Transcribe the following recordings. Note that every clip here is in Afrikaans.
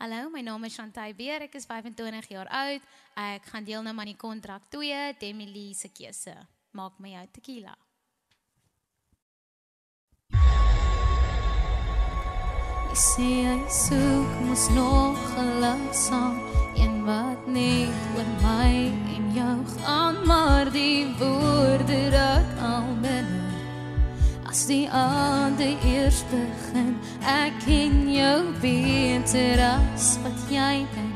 Hallo, my naam is Shantay Beer. Ek is 25 jaar oud. Ek gaan deelneem aan die kontrak 2 Demi se keuse. Maak my jou tequila. Ek sê hy soek mos nog 'n langsam een wat net oor my en jou gaan, maar die woorde raak die aande eers begin, ek ken jou beter as wat jy dink.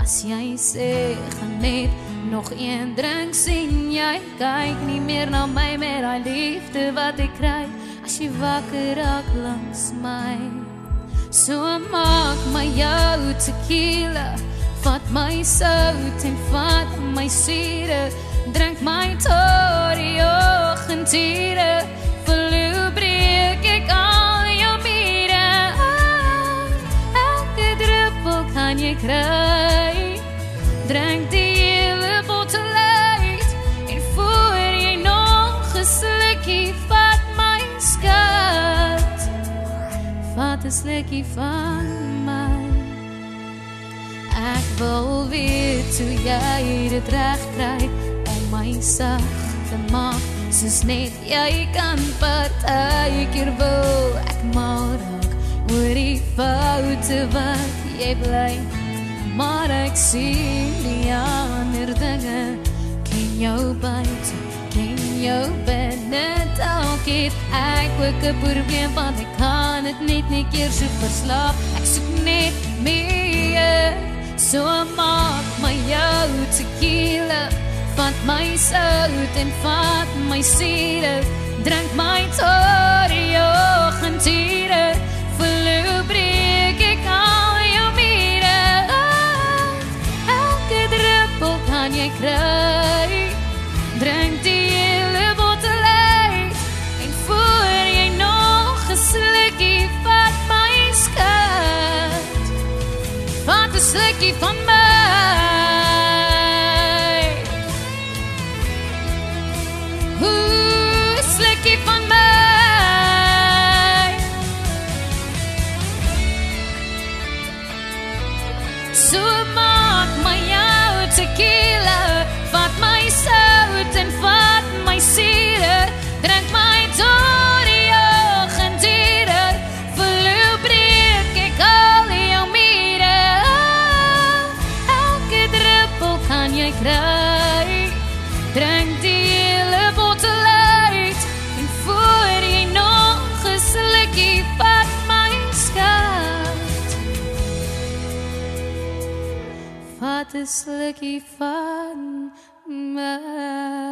As jy sê gaan net nog een drink sien jy kyk nie meer na my met daai liefde wat ek kry as jy wakker raak langs my. So maak my jou tequila, vat my sout en vat my suur, drink my tot die oggendure. Kan jy kry. Drink die hele bottel uit En voor jy nog een slikkie Vat my skat Vat een slikkie van my. Ek wil weet hoe jy dit recht kry Om my sag te maak Soos net jy kan partij keer wil. Ek maar raak oor die foute wat jy bly maar ek sien die ander dinge. Ken jou buite ken jou binne dalk het ek ook 'n probleem want ek kan dit net nie keer so verslaap. Ek soek net meer so maak my jou tequila. Vat my sout en vat my siele slikkie Vat my skat Vat een slikkie van my. Hoe slikkie van my. So maak my jou tequila Vat kan jy kry Drink die hele bottel uit En voor jy nog een slikkie vat my skat Vat een slikkie van my